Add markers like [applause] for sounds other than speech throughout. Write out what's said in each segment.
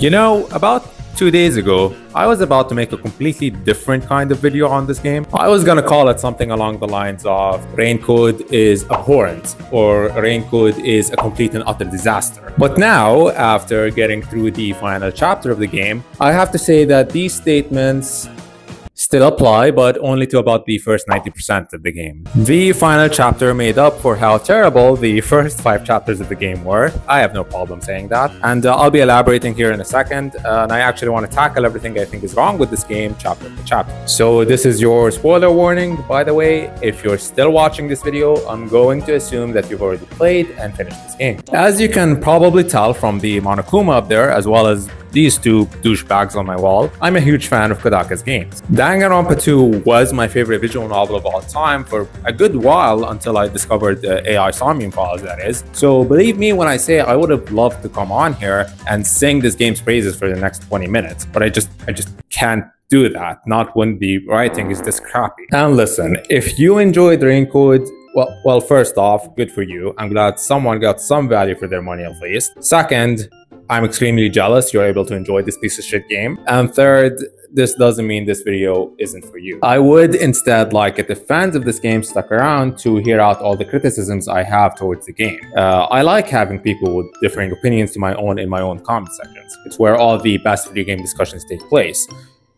You know, about two days ago, I was about to make a completely different kind of video on this game. I was gonna call it something along the lines of Raincode is abhorrent or Raincode is a complete and utter disaster. But now, after getting through the final chapter of the game, I have to say that these statements still apply, but only to about the first 90% of the game. The final chapter made up for how terrible the first five chapters of the game were. I have no problem saying that. And uh, I'll be elaborating here in a second. Uh, and I actually want to tackle everything I think is wrong with this game chapter by chapter. So this is your spoiler warning. By the way, if you're still watching this video, I'm going to assume that you've already played and finished this game. As you can probably tell from the Monokuma up there, as well as these two douchebags on my wall, I'm a huge fan of Kodaka's games. Danganronpa 2 was my favorite visual novel of all time for a good while until I discovered the AI Somnium files, that is. So believe me when I say I would have loved to come on here and sing this game's praises for the next 20 minutes, but I just, I just can't do that, not when the writing is this crappy. And listen, if you enjoyed Raincode, well, well, first off, good for you. I'm glad someone got some value for their money at least. Second, I'm extremely jealous you're able to enjoy this piece of shit game. And third, this doesn't mean this video isn't for you. I would instead like it if fans of this game stuck around to hear out all the criticisms I have towards the game. Uh, I like having people with differing opinions to my own in my own comment sections. It's where all the best video game discussions take place.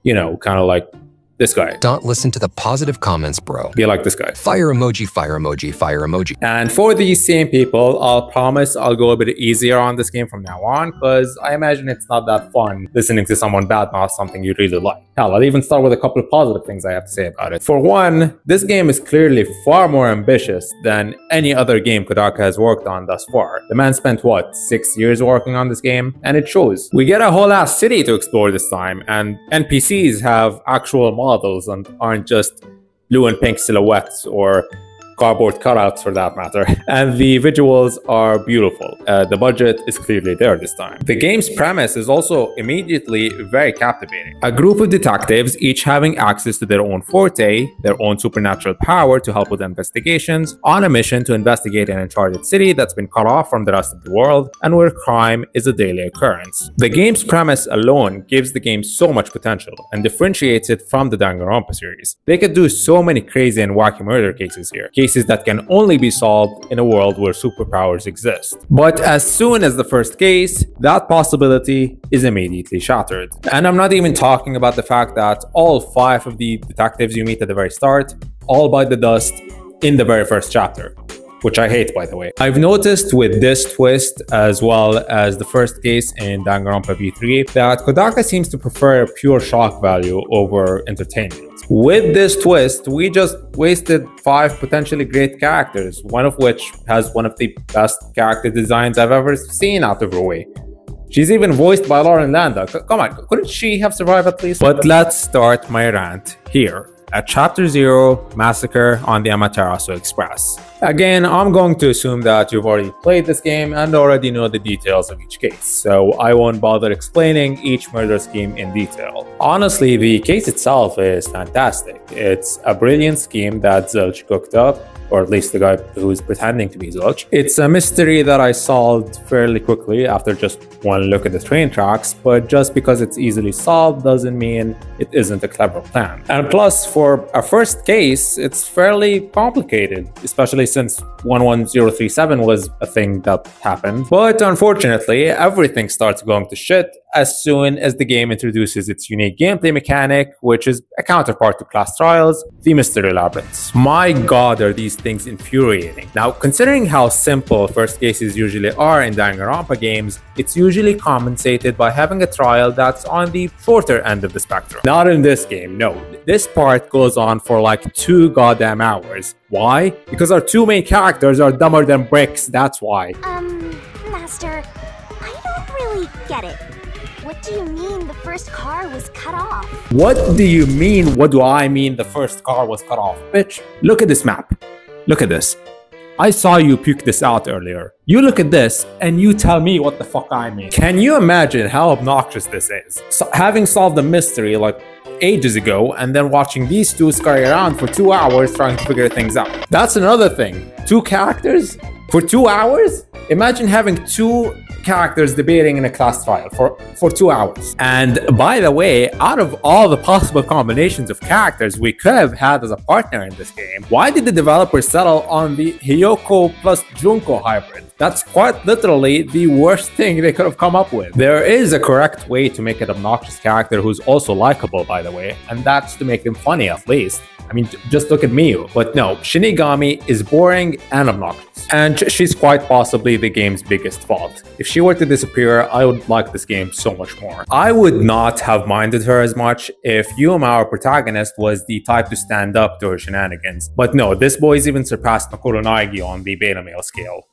You know, kind of like this guy. Don't listen to the positive comments, bro. Be like this guy. Fire emoji, fire emoji, fire emoji. And for these same people, I'll promise I'll go a bit easier on this game from now on because I imagine it's not that fun listening to someone badmouth something you really like. Hell, I'll even start with a couple of positive things I have to say about it. For one, this game is clearly far more ambitious than any other game Kodaka has worked on thus far. The man spent what, six years working on this game? And it shows. We get a whole ass city to explore this time, and NPCs have actual models and aren't just blue and pink silhouettes or cardboard cutouts for that matter. [laughs] And the visuals are beautiful. Uh, the budget is clearly there this time. The game's premise is also immediately very captivating. A group of detectives, each having access to their own forte, their own supernatural power to help with investigations, on a mission to investigate an uncharted city that's been cut off from the rest of the world and where crime is a daily occurrence. The game's premise alone gives the game so much potential and differentiates it from the Danganronpa series. They could do so many crazy and wacky murder cases here cases that can only be solved in a world where superpowers exist. But as soon as the first case, that possibility is immediately shattered. And I'm not even talking about the fact that all five of the detectives you meet at the very start all bite the dust in the very first chapter which I hate, by the way. I've noticed with this twist, as well as the first case in Danganronpa V3, that Kodaka seems to prefer pure shock value over entertainment. With this twist, we just wasted five potentially great characters, one of which has one of the best character designs I've ever seen out of her way. She's even voiced by Lauren Landa. Come on, couldn't she have survived at least? But let's start my rant here at Chapter 0 Massacre on the Amaterasu Express. Again, I'm going to assume that you've already played this game and already know the details of each case, so I won't bother explaining each murder scheme in detail. Honestly, the case itself is fantastic. It's a brilliant scheme that Zilch cooked up or at least the guy who's pretending to be Zilch. It's a mystery that I solved fairly quickly after just one look at the train tracks, but just because it's easily solved doesn't mean it isn't a clever plan. And plus, for a first case, it's fairly complicated, especially since 11037 was a thing that happened. But unfortunately, everything starts going to shit as soon as the game introduces its unique gameplay mechanic, which is a counterpart to Class Trials, the Mystery Labyrinths. My god, are these things infuriating. Now, considering how simple first cases usually are in Danganronpa games, it's usually compensated by having a trial that's on the shorter end of the spectrum. Not in this game, no. This part goes on for like two goddamn hours. Why? Because our two main characters are dumber than bricks, that's why. Um, Master, I don't really get it. What do you mean the first car was cut off? What do you mean, what do I mean the first car was cut off? Bitch, look at this map. Look at this. I saw you puke this out earlier. You look at this and you tell me what the fuck I mean. Can you imagine how obnoxious this is? So, having solved the mystery like ages ago and then watching these two scurry around for two hours trying to figure things out. That's another thing. Two characters for two hours? Imagine having two characters debating in a class trial for, for two hours. And by the way, out of all the possible combinations of characters we could have had as a partner in this game, why did the developers settle on the Hiyoko plus Junko hybrid? That's quite literally the worst thing they could have come up with. There is a correct way to make an obnoxious character who's also likable, by the way, and that's to make them funny at least. I mean, just look at Miyu. But no, Shinigami is boring and obnoxious. And she's quite possibly the game's biggest fault. If she were to disappear, I would like this game so much more. I would not have minded her as much if Yuma, our protagonist, was the type to stand up to her shenanigans. But no, this boy's even surpassed Makoto Naegi on the beta male scale.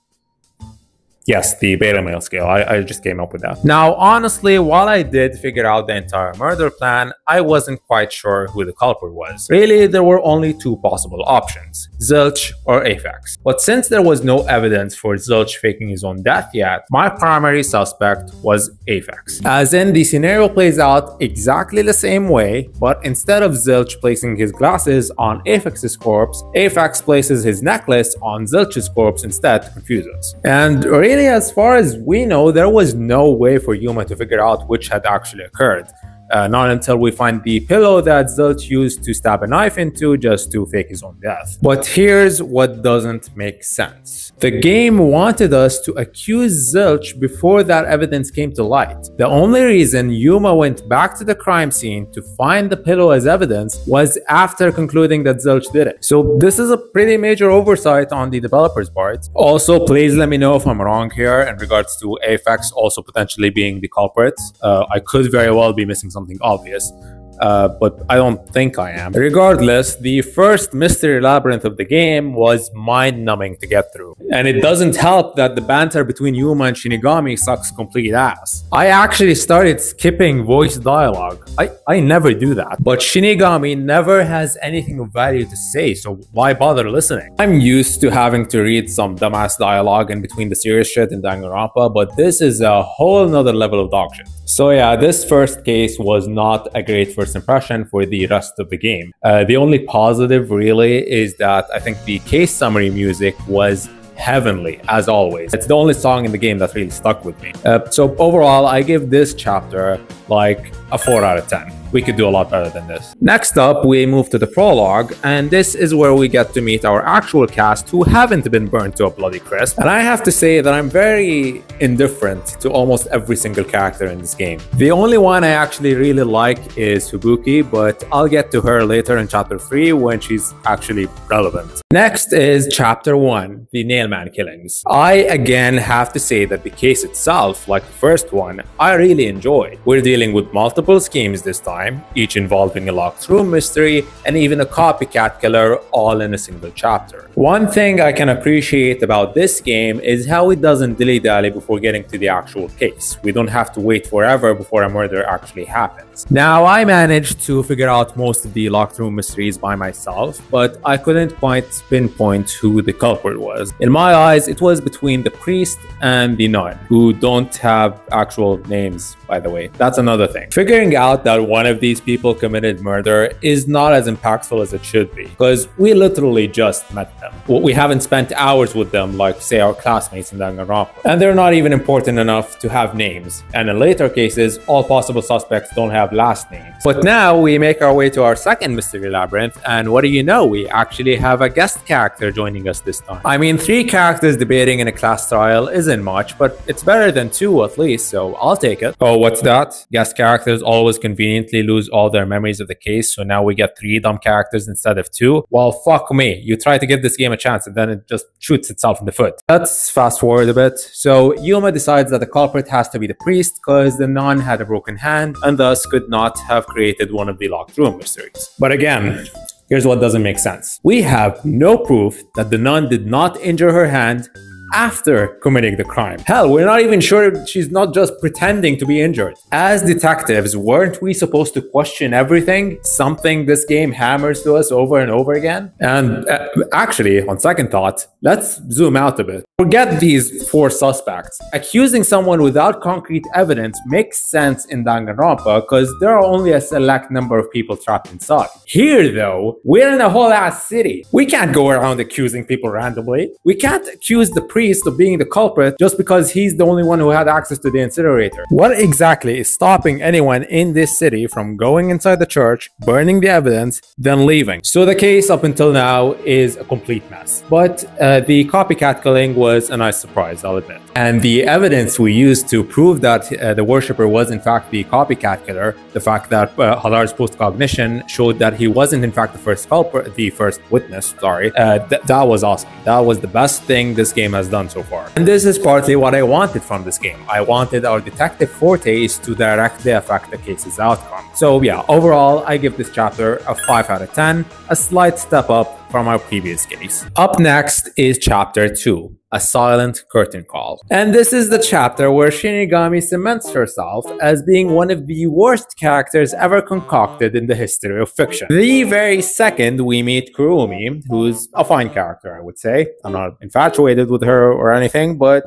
Yes, the beta male scale. I, I, just came up with that. Now, honestly, while I did figure out the entire murder plan, I wasn't quite sure who the culprit was. Really, there were only two possible options, Zilch or Aphex. But since there was no evidence for Zilch faking his own death yet, my primary suspect was Aphex. As in, the scenario plays out exactly the same way, but instead of Zilch placing his glasses on Aphex's corpse, Aphex places his necklace on Zilch's corpse instead to confuse us. And really, as far as we know, there was no way for Yuma to figure out which had actually occurred. Uh, not until we find the pillow that Zilch used to stab a knife into just to fake his own death. But here's what doesn't make sense. The game wanted us to accuse Zilch before that evidence came to light. The only reason Yuma went back to the crime scene to find the pillow as evidence was after concluding that Zilch did it. So this is a pretty major oversight on the developer's part. Also, please let me know if I'm wrong here in regards to Aphex also potentially being the culprit. Uh, I could very well be missing something something obvious uh, but I don't think I am. Regardless, the first mystery labyrinth of the game was mind numbing to get through. And it doesn't help that the banter between Yuma and Shinigami sucks complete ass. I actually started skipping voice dialogue. I, I never do that. But Shinigami never has anything of value to say, so why bother listening? I'm used to having to read some dumbass dialogue in between the serious shit in Danganronpa, but this is a whole nother level of dog shit. So yeah, this first case was not a great first first impression for the rest of the game. Uh, the only positive really is that I think the case summary music was heavenly as always. It's the only song in the game that really stuck with me. Uh, so overall, I give this chapter like a 4 out of 10 we could do a lot better than this. Next up, we move to the prologue, and this is where we get to meet our actual cast who haven't been burned to a bloody crisp. And I have to say that I'm very indifferent to almost every single character in this game. The only one I actually really like is Fubuki, but I'll get to her later in chapter 3 when she's actually relevant. Next is chapter 1, the Nailman killings. I again have to say that the case itself, like the first one, I really enjoyed. We're dealing with multiple schemes this time each involving a locked room mystery and even a copycat killer all in a single chapter. One thing I can appreciate about this game is how it doesn't dilly-dally before getting to the actual case. We don't have to wait forever before a murder actually happens. Now, I managed to figure out most of the locked room mysteries by myself, but I couldn't quite pinpoint who the culprit was. In my eyes, it was between the priest and the nun, who don't have actual names, by the way. That's another thing. Out that one of these people committed murder is not as impactful as it should be, because we literally just met them. We haven't spent hours with them like, say, our classmates in Danganronpa. And they're not even important enough to have names. And in later cases, all possible suspects don't have last names. But now we make our way to our second mystery labyrinth, and what do you know? We actually have a guest character joining us this time. I mean, three characters debating in a class trial isn't much, but it's better than two at least, so I'll take it. Oh, what's that? Guest characters always conveniently lose all their memories of the case, so now we get three dumb characters instead of two. Well, fuck me. You try to give this game a chance and then it just shoots itself in the foot. Let's fast forward a bit. So Yuma decides that the culprit has to be the priest because the nun had a broken hand and thus could not have created one of the locked room mysteries. But again, Here's what doesn't make sense. We have no proof that the nun did not injure her hand after committing the crime. Hell, we're not even sure she's not just pretending to be injured. As detectives, weren't we supposed to question everything? Something this game hammers to us over and over again? And uh, actually, on second thought, let's zoom out a bit. Forget these four suspects. Accusing someone without concrete evidence makes sense in Danganronpa because there are only a select number of people trapped inside. Here, though, we're in a whole ass city. We can't go around accusing people randomly. We can't accuse the priest being the culprit just because he's the only one who had access to the incinerator. What exactly is stopping anyone in this city from going inside the church, burning the evidence, then leaving? So the case up until now is a complete mess. But uh, the copycat killing was a nice surprise, I'll admit. And the evidence we used to prove that uh, the worshipper was in fact the copycat killer, the fact that uh, post-cognition showed that he wasn't in fact the first culprit, the first witness, sorry, uh, th- that was awesome. That was the best thing this game has done so far. And this is partly what I wanted from this game. I wanted our detective fortes to directly affect the case's outcome. So yeah, overall, I give this chapter a 5 out of 10, a slight step up from our previous case. Up next is chapter 2, a silent curtain call. And this is the chapter where Shinigami cements herself as being one of the worst characters ever concocted in the history of fiction. The very second we meet Kurumi, who's a fine character, I would say. I'm not infatuated with her or anything, but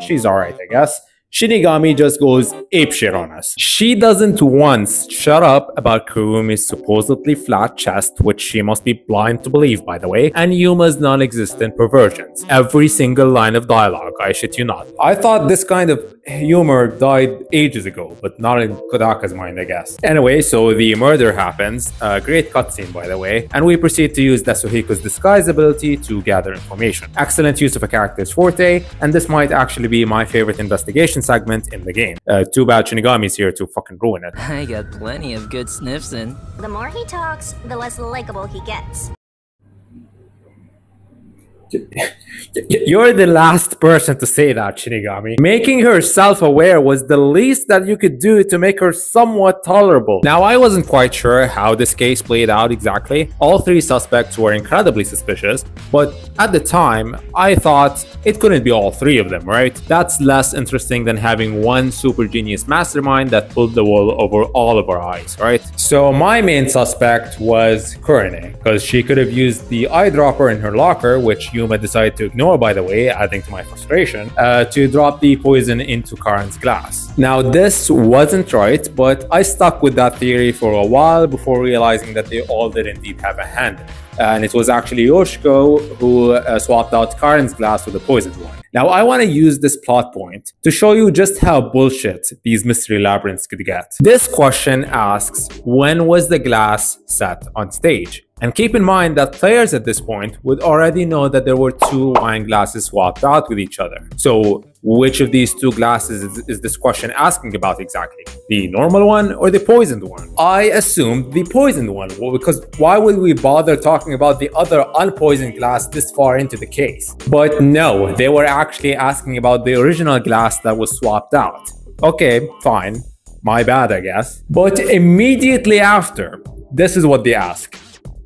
she's alright, I guess. Shinigami just goes apeshit on us. She doesn't once shut up about Kurumi's supposedly flat chest, which she must be blind to believe, by the way, and Yuma's non-existent perversions. Every single line of dialogue, I shit you not. I thought this kind of humor died ages ago, but not in Kodaka's mind, I guess. Anyway, so the murder happens, a great cutscene, by the way, and we proceed to use Desuhiko's disguise ability to gather information. Excellent use of a character's forte, and this might actually be my favorite investigation segment in the game. Uh, too bad Shinigami's here to fucking ruin it. [laughs] I got plenty of good sniffs in. The more he talks, the less likable he gets. [laughs] You're the last person to say that, Shinigami. Making her self-aware was the least that you could do to make her somewhat tolerable. Now, I wasn't quite sure how this case played out exactly. All three suspects were incredibly suspicious, but at the time, I thought it couldn't be all three of them, right? That's less interesting than having one super genius mastermind that pulled the wool over all of our eyes, right? So my main suspect was Kurine, because she could have used the eyedropper in her locker, which Yuma decided to ignore, by the way, adding to my frustration, uh, to drop the poison into Karen's glass. Now, this wasn't right, but I stuck with that theory for a while before realizing that they all did indeed have a hand in it. And it was actually Yoshiko who uh, swapped out Karen's glass with a poisoned one. Now, I want to use this plot point to show you just how bullshit these mystery labyrinths could get. This question asks, when was the glass set on stage? And keep in mind that players at this point would already know that there were two wine glasses swapped out with each other. So which of these two glasses is, is, this question asking about exactly? The normal one or the poisoned one? I assumed the poisoned one, well, because why would we bother talking about the other unpoisoned glass this far into the case? But no, they were actually asking about the original glass that was swapped out. Okay, fine. My bad, I guess. But immediately after, this is what they ask.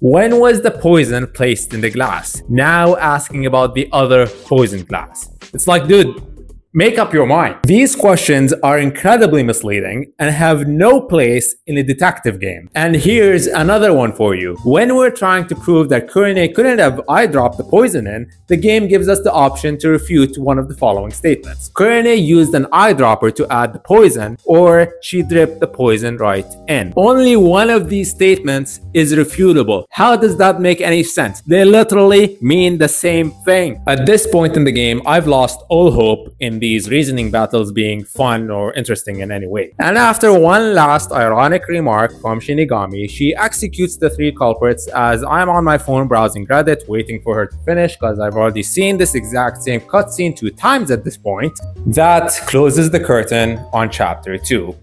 When was the poison placed in the glass? Now asking about the other poison glass. It's like, dude, Make up your mind. These questions are incredibly misleading and have no place in a detective game. And here's another one for you. When we're trying to prove that Kurine couldn't have eyedropped the poison in, the game gives us the option to refute one of the following statements. Kurine used an eyedropper to add the poison, or she dripped the poison right in. Only one of these statements is refutable. How does that make any sense? They literally mean the same thing. At this point in the game, I've lost all hope in these reasoning battles being fun or interesting in any way. And after one last ironic remark from Shinigami, she executes the three culprits as I'm on my phone browsing Reddit waiting for her to finish because I've already seen this exact same cutscene two times at this point. That closes the curtain on chapter 2.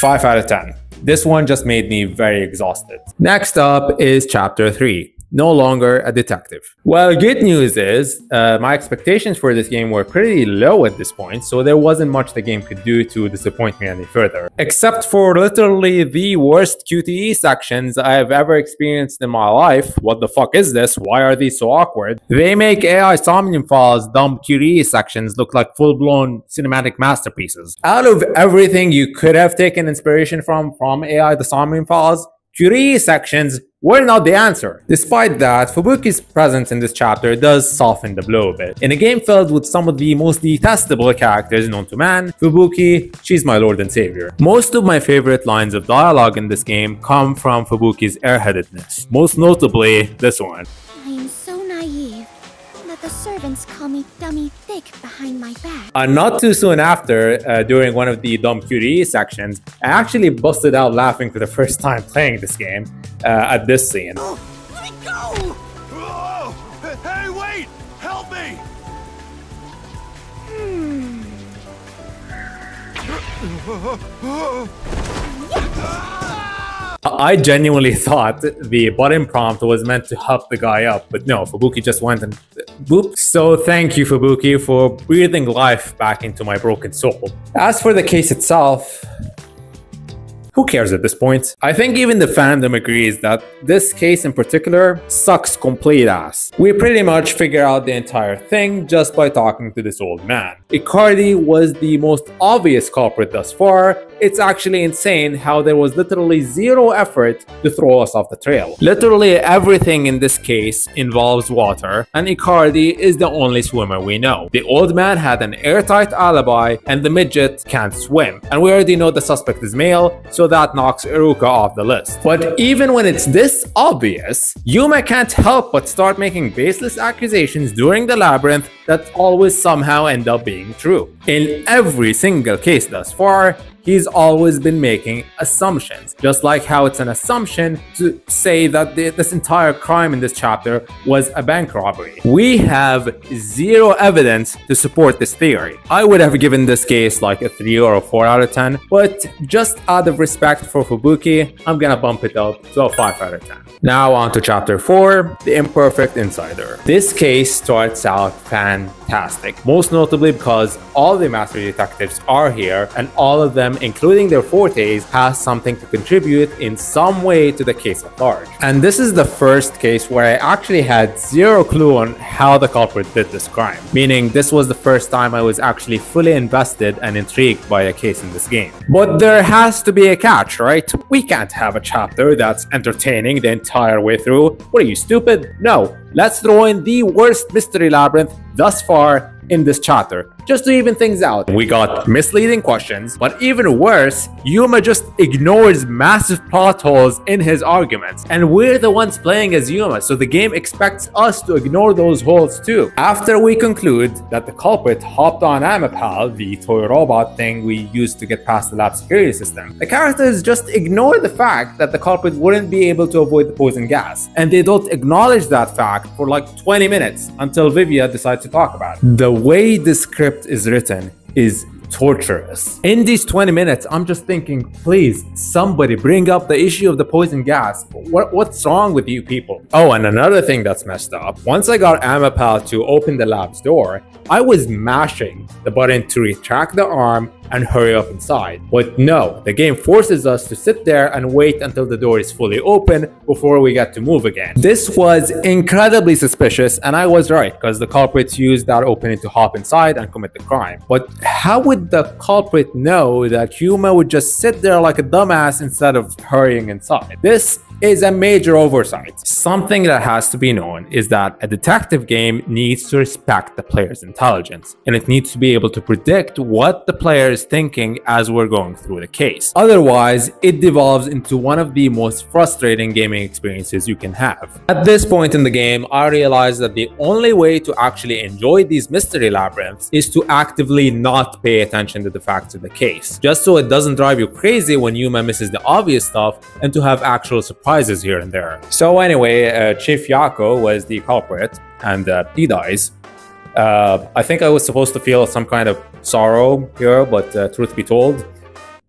5 out of 10. This one just made me very exhausted. Next up is chapter 3 no longer a detective. Well, good news is uh, my expectations for this game were pretty low at this point, so there wasn't much the game could do to disappoint me any further. Except for literally the worst QTE sections I have ever experienced in my life. What the fuck is this? Why are these so awkward? They make AI Somnium Files dumb QTE sections look like full-blown cinematic masterpieces. Out of everything you could have taken inspiration from from AI the Somnium Files, QTE sections were not the answer. Despite that, Fubuki's presence in this chapter does soften the blow a bit. In a game filled with some of the most detestable characters known to man, Fubuki, she's my lord and savior. Most of my favorite lines of dialogue in this game come from Fubuki's airheadedness, most notably this one. I am so naive that the servants call me dummy thick behind my back. Uh, not too soon after, uh, during one of the Dumb QTE sections, I actually busted out laughing for the first time playing this game uh, at this scene. Let me go! Oh, hey, wait! Help me! [laughs] Uh, I genuinely [laughs] thought the button prompt was meant to help the guy up, but no, Fubuki just went and boop. So thank you, Fubuki, for breathing life back into my broken soul. As for the case itself, who cares at this point? I think even the fandom agrees that this case in particular sucks complete ass. We pretty much figure out the entire thing just by talking to this old man. Icardi was the most obvious culprit thus far. It's actually insane how there was literally zero effort to throw us off the trail. Literally everything in this case involves water, and Icardi is the only swimmer we know. The old man had an airtight alibi, and the midget can't swim. And we already know the suspect is male, so that knocks Iruka off the list. But even when it's this obvious, Yuma can't help but start making baseless accusations during the labyrinth that always somehow end up being true. In every single case thus far, he's always been making assumptions, just like how it's an assumption to say that the, this entire crime in this chapter was a bank robbery. We have zero evidence to support this theory. I would have given this case like a 3 or a 4 out of 10, but just out of respect for Fubuki, I'm gonna bump it up to a 5 out of 10. Now on to chapter 4, The Imperfect Insider. This case starts out fantastic, most notably because all the master detectives are here and all of them, including their fortes, has something to contribute in some way to the case at large. And this is the first case where I actually had zero clue on how the culprit did this crime, meaning this was the first time I was actually fully invested and intrigued by a case in this game. But there has to be a catch, right? We can't have a chapter that's entertaining the entire way through. What are you, stupid? No, let's throw in the worst mystery labyrinth thus far in this chapter, just to even things out. We got misleading questions, but even worse, Yuma just ignores massive plot holes in his arguments. And we're the ones playing as Yuma, so the game expects us to ignore those holes too. After we conclude that the culprit hopped on Amapal, the toy robot thing we used to get past the lab security system, the characters just ignore the fact that the culprit wouldn't be able to avoid the poison gas. And they don't acknowledge that fact for like 20 minutes until Vivia decides to talk about it. The way the script is written is torturous. In these 20 minutes, I'm just thinking, please, somebody bring up the issue of the poison gas. What, what's wrong with you people? Oh, and another thing that's messed up. Once I got Amapal to open the lab's door, I was mashing the button to retract the arm and hurry up inside. But no, the game forces us to sit there and wait until the door is fully open before we get to move again. This was incredibly suspicious and I was right because the culprits used that opening to hop inside and commit the crime. But how would the culprit know that Yuma would just sit there like a dumbass instead of hurrying inside? This is a major oversight. Something that has to be known is that a detective game needs to respect the player's intelligence, and it needs to be able to predict what the player is thinking as we're going through the case. Otherwise, it devolves into one of the most frustrating gaming experiences you can have. At this point in the game, I realized that the only way to actually enjoy these mystery labyrinths is to actively not pay attention to the facts of the case, just so it doesn't drive you crazy when Yuma misses the obvious stuff and to have actual surprises here and there. So anyway, uh, Chief Yako was the culprit and uh, he dies. Uh, I think I was supposed to feel some kind of sorrow here, but uh, truth be told,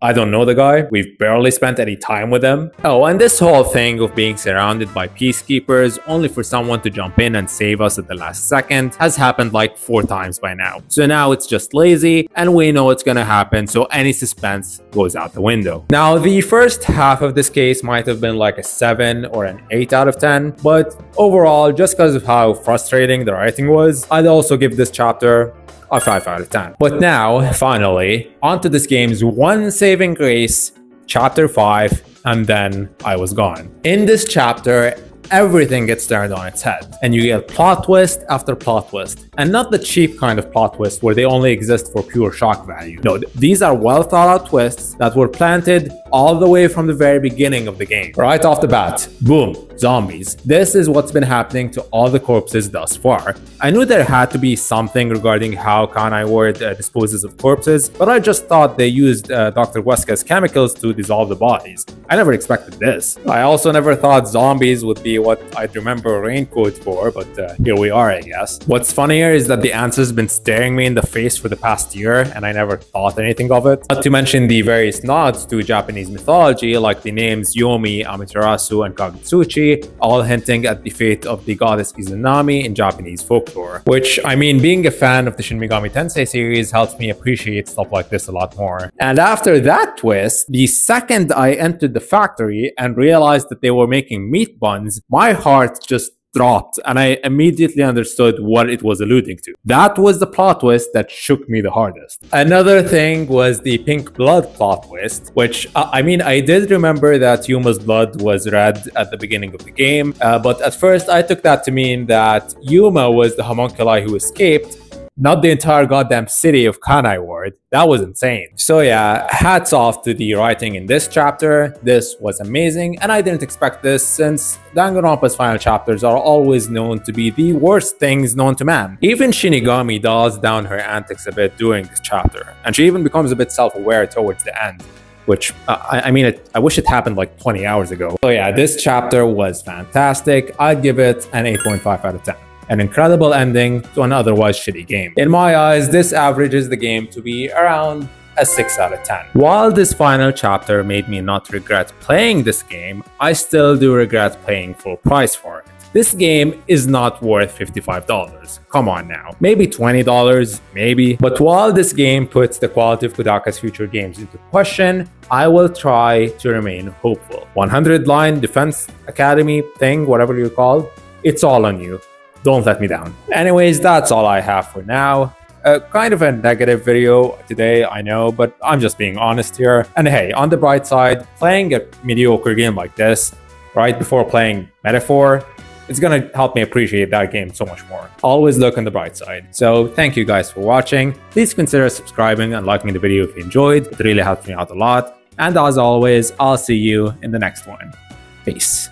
I don't know the guy. We've barely spent any time with him. Oh, and this whole thing of being surrounded by peacekeepers only for someone to jump in and save us at the last second has happened like four times by now. So now it's just lazy and we know it's gonna happen so any suspense goes out the window. Now the first half of this case might have been like a 7 or an 8 out of 10 but overall just because of how frustrating the writing was I'd also give this chapter a 5 out of 10. But now, finally, onto this game's one saving grace, chapter 5, and then I was gone. In this chapter, everything gets turned on its head, and you get plot twist after plot twist. And not the cheap kind of plot twist where they only exist for pure shock value. No, th- these are well thought out twists that were planted all the way from the very beginning of the game. Right off the bat, boom, zombies. This is what's been happening to all the corpses thus far. I knew there had to be something regarding how Kanai Ward uh, disposes of corpses, but I just thought they used uh, Dr. Weska's chemicals to dissolve the bodies. I never expected this. I also never thought zombies would be what I'd remember Rain Code for, but uh, here we are, I guess. What's funnier is that the answer's been staring me in the face for the past year, and I never thought anything of it. Not to mention the various nods to Japanese mythology, like the names Yomi, Amaterasu, and Kagutsuchi, all hinting at the fate of the goddess Izanami in Japanese folklore. Which, I mean, being a fan of the Shin Megami Tensei series helps me appreciate stuff like this a lot more. And after that twist, the second I entered the factory and realized that they were making meat buns, my heart just dropped and I immediately understood what it was alluding to. That was the plot twist that shook me the hardest. Another thing was the pink blood plot twist, which uh, I mean, I did remember that Yuma's blood was red at the beginning of the game, uh, but at first I took that to mean that Yuma was the homunculi who escaped not the entire goddamn city of Kanai Ward. That was insane. So yeah, hats off to the writing in this chapter. This was amazing, and I didn't expect this since Danganronpa's final chapters are always known to be the worst things known to man. Even Shinigami dials down her antics a bit during this chapter, and she even becomes a bit self-aware towards the end which uh, I, mean, it, I wish it happened like 20 hours ago. So yeah, this chapter was fantastic. I'd give it an 8.5 out of 10 an incredible ending to an otherwise shitty game. In my eyes, this averages the game to be around a 6 out of 10. While this final chapter made me not regret playing this game, I still do regret paying full price for it. This game is not worth $55. Come on now. Maybe $20, maybe. But while this game puts the quality of Kodaka's future games into question, I will try to remain hopeful. 100 line defense academy thing, whatever you call, it, it's all on you. Don't let me down. Anyways, that's all I have for now. Uh, kind of a negative video today, I know, but I'm just being honest here. And hey, on the bright side, playing a mediocre game like this right before playing Metaphor, it's gonna help me appreciate that game so much more. Always look on the bright side. So thank you guys for watching. Please consider subscribing and liking the video if you enjoyed. It really helps me out a lot. And as always, I'll see you in the next one. Peace.